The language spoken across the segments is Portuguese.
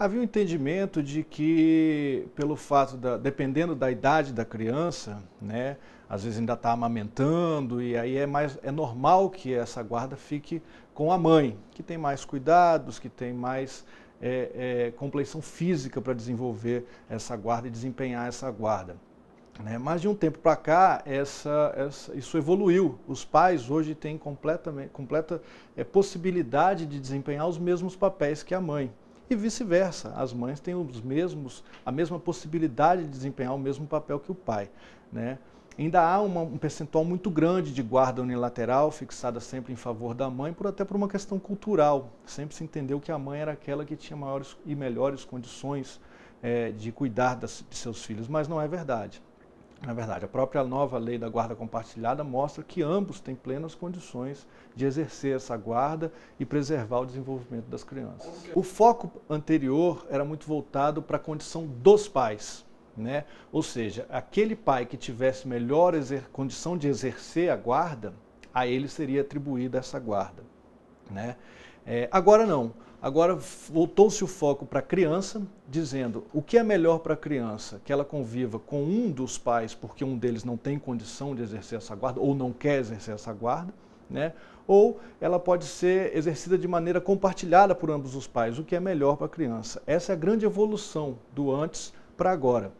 Havia um entendimento de que, pelo fato da, dependendo da idade da criança, né, às vezes ainda está amamentando, e aí é, mais, é normal que essa guarda fique com a mãe, que tem mais cuidados, que tem mais é, é, compleição física para desenvolver essa guarda e desempenhar essa guarda. Né? Mas de um tempo para cá, essa, essa, isso evoluiu. Os pais hoje têm completamente, completa é, possibilidade de desempenhar os mesmos papéis que a mãe e vice-versa. As mães têm os mesmos, a mesma possibilidade de desempenhar o mesmo papel que o pai. Né? Ainda há uma, um percentual muito grande de guarda unilateral, fixada sempre em favor da mãe, por até por uma questão cultural. Sempre se entendeu que a mãe era aquela que tinha maiores e melhores condições é, de cuidar das, de seus filhos, mas não é verdade. Na verdade, a própria nova lei da guarda compartilhada mostra que ambos têm plenas condições de exercer essa guarda e preservar o desenvolvimento das crianças. O foco anterior era muito voltado para a condição dos pais, né? Ou seja, aquele pai que tivesse melhor condição de exercer a guarda, a ele seria atribuída essa guarda, né? É, agora não. Agora voltou-se o foco para a criança, dizendo o que é melhor para a criança, que ela conviva com um dos pais, porque um deles não tem condição de exercer essa guarda ou não quer exercer essa guarda, né? ou ela pode ser exercida de maneira compartilhada por ambos os pais, o que é melhor para a criança. Essa é a grande evolução do antes para agora.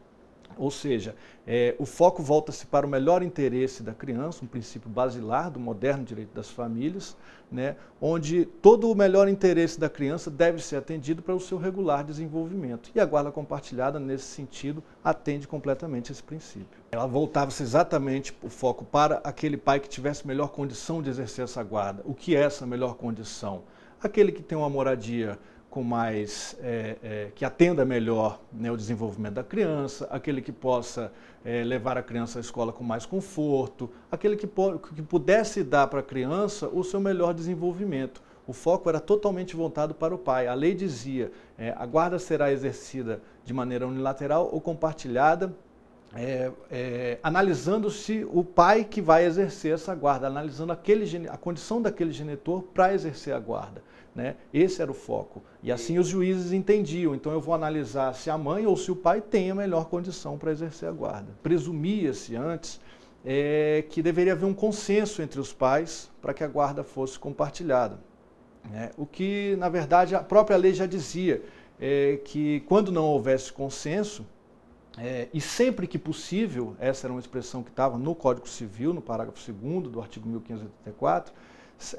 Ou seja, é, o foco volta-se para o melhor interesse da criança, um princípio basilar do moderno direito das famílias, né, onde todo o melhor interesse da criança deve ser atendido para o seu regular desenvolvimento. E a guarda compartilhada, nesse sentido, atende completamente esse princípio. Ela voltava-se exatamente o foco para aquele pai que tivesse melhor condição de exercer essa guarda. O que é essa melhor condição? Aquele que tem uma moradia com mais é, é, que atenda melhor né, o desenvolvimento da criança, aquele que possa é, levar a criança à escola com mais conforto, aquele que, que pudesse dar para a criança o seu melhor desenvolvimento. O foco era totalmente voltado para o pai. A lei dizia: é, a guarda será exercida de maneira unilateral ou compartilhada é, é, analisando-se o pai que vai exercer essa guarda, analisando aquele, a condição daquele genitor para exercer a guarda. Né? Esse era o foco. E assim os juízes entendiam. Então eu vou analisar se a mãe ou se o pai tem a melhor condição para exercer a guarda. Presumia-se antes é, que deveria haver um consenso entre os pais para que a guarda fosse compartilhada. Né? O que, na verdade, a própria lei já dizia é, que quando não houvesse consenso, é, e sempre que possível, essa era uma expressão que estava no Código Civil, no parágrafo 2 do artigo 1584,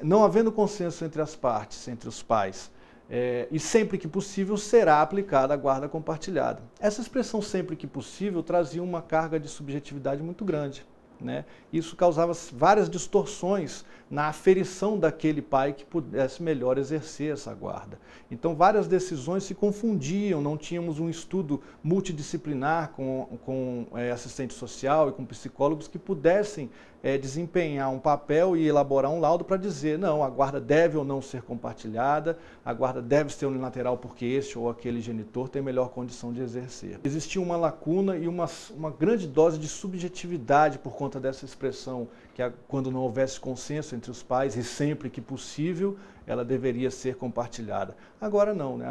não havendo consenso entre as partes, entre os pais, é, e sempre que possível será aplicada a guarda compartilhada. Essa expressão sempre que possível trazia uma carga de subjetividade muito grande. Né? Isso causava várias distorções na aferição daquele pai que pudesse melhor exercer essa guarda. Então, várias decisões se confundiam, não tínhamos um estudo multidisciplinar com, com é, assistente social e com psicólogos que pudessem é, desempenhar um papel e elaborar um laudo para dizer, não, a guarda deve ou não ser compartilhada, a guarda deve ser unilateral porque este ou aquele genitor tem melhor condição de exercer. Existia uma lacuna e uma, uma grande dose de subjetividade por conta dessa expressão, que quando não houvesse consenso entre os pais e sempre que possível, ela deveria ser compartilhada. Agora não, né?